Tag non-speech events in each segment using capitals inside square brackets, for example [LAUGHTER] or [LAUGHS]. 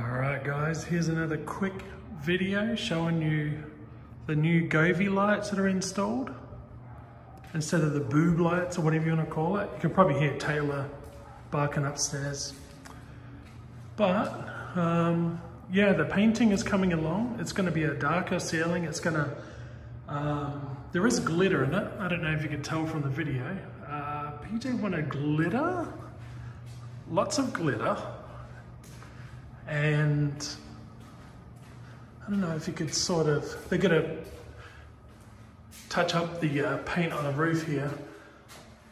All right guys, here's another quick video showing you the new Govee lights that are installed. Instead of the boob lights or whatever you want to call it. You can probably hear Taylor barking upstairs. But um, yeah, the painting is coming along. It's going to be a darker ceiling. It's going to, um, there is glitter in it. I don't know if you can tell from the video. Uh, PJ wanted glitter, lots of glitter and I don't know if you could sort of, they're gonna touch up the uh, paint on the roof here,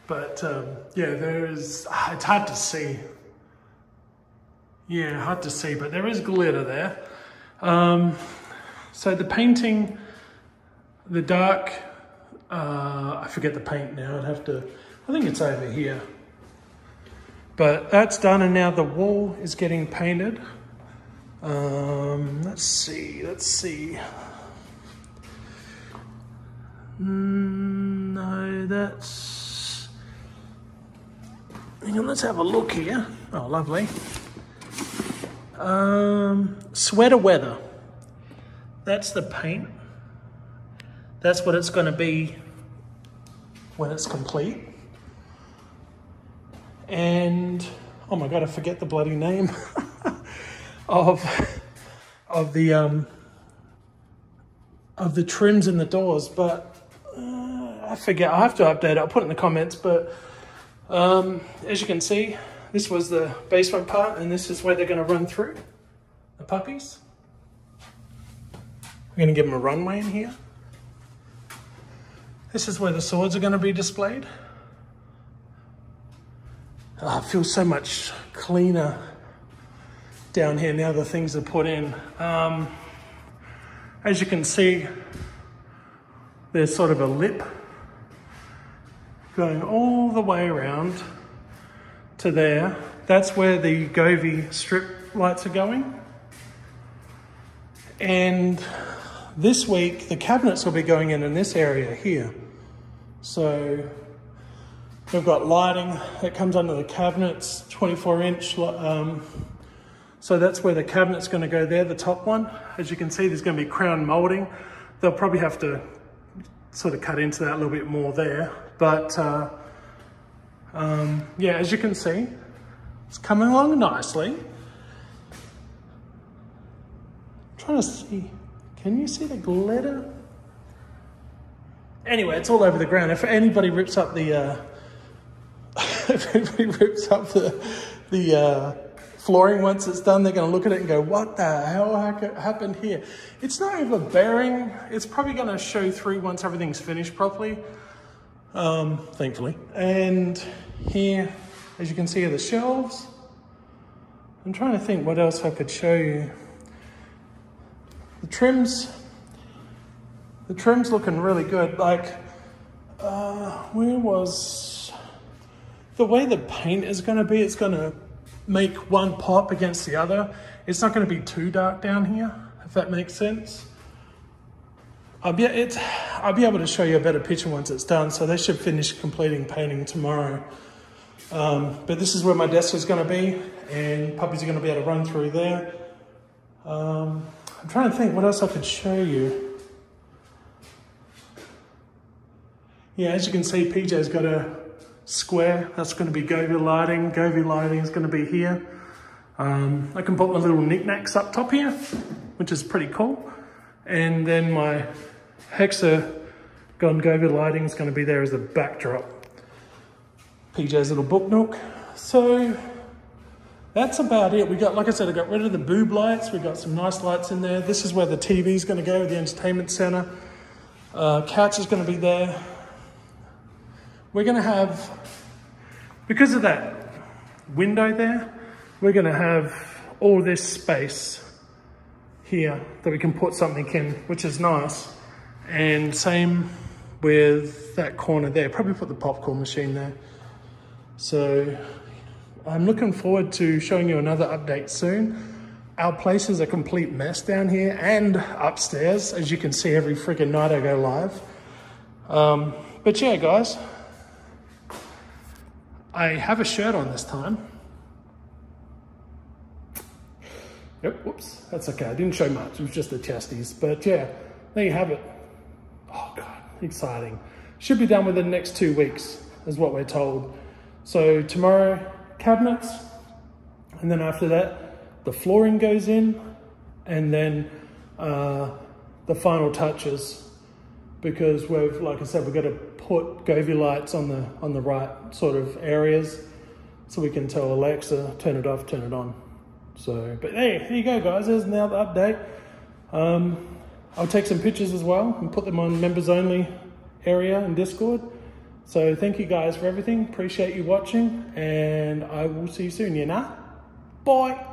but um, yeah, there is, ah, it's hard to see. Yeah, hard to see, but there is glitter there. Um, so the painting, the dark, uh, I forget the paint now, I'd have to, I think it's over here. But that's done and now the wall is getting painted. Um, let's see, let's see. Mm, no, that's... Hang on, let's have a look here. Oh, lovely. Um, sweater weather. That's the paint. That's what it's going to be when it's complete. And, oh my God, I forget the bloody name. [LAUGHS] of of the um, of the trims in the doors, but uh, I forget. I have to update it. I'll put it in the comments. But um, as you can see, this was the basement part, and this is where they're going to run through the puppies. We're going to give them a runway in here. This is where the swords are going to be displayed. Oh, it feels so much cleaner down here now the things are put in. Um, as you can see, there's sort of a lip going all the way around to there. That's where the Govee strip lights are going. And this week, the cabinets will be going in in this area here. So we've got lighting that comes under the cabinets, 24 inch um, so that's where the cabinet's going to go there, the top one. As you can see, there's going to be crown molding. They'll probably have to sort of cut into that a little bit more there. But uh, um, yeah, as you can see, it's coming along nicely. I'm trying to see, can you see the glitter? Anyway, it's all over the ground. If anybody rips up the, uh, [LAUGHS] if anybody rips up the, the, uh, flooring once it's done, they're going to look at it and go, what the hell happened here? It's not overbearing. It's probably going to show through once everything's finished properly, um, thankfully. And here, as you can see, are the shelves. I'm trying to think what else I could show you. The trims, the trim's looking really good. Like, uh, where was, the way the paint is going to be, it's going to make one pop against the other. It's not going to be too dark down here, if that makes sense. I'll be, I'll be able to show you a better picture once it's done, so they should finish completing painting tomorrow. Um, but this is where my desk is going to be, and puppies are going to be able to run through there. Um, I'm trying to think what else I could show you. Yeah, as you can see, PJ's got a square. That's going to be Govee lighting. Govee lighting is going to be here. Um, I can put my little knickknacks up top here, which is pretty cool. And then my hexagon Govee lighting is going to be there as a backdrop. PJ's little book nook. So that's about it. We got, like I said, I got rid of the boob lights. We got some nice lights in there. This is where the TV is going to go, the entertainment center. Uh, couch is going to be there we're going to have, because of that window there, we're going to have all this space here that we can put something in, which is nice. And same with that corner there, probably put the popcorn machine there. So I'm looking forward to showing you another update soon. Our place is a complete mess down here and upstairs. As you can see, every freaking night I go live. Um, but yeah, guys, I have a shirt on this time. Yep, whoops, that's okay. I didn't show much, it was just the chassis. But yeah, there you have it. Oh God, exciting. Should be done within the next two weeks, is what we're told. So tomorrow, cabinets, and then after that, the flooring goes in, and then uh, the final touches because we've, like I said, we've got to put Govee lights on the on the right sort of areas so we can tell Alexa, turn it off, turn it on. So, but hey, there you go, guys. There's now the update. Um, I'll take some pictures as well and put them on members only area in Discord. So thank you guys for everything. Appreciate you watching and I will see you soon, you know? Bye.